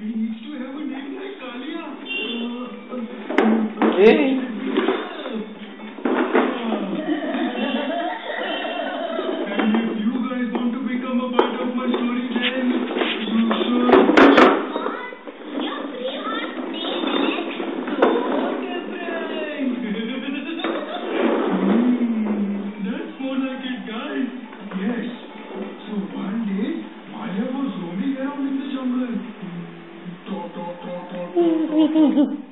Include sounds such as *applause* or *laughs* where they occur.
He needs to have a name like Kalia. Hey. and if you guys want to become a part of my story, then you should. That's more like it, guys. Yes. So one day, Maya was roaming around in the jungle. *laughs* ring, ring.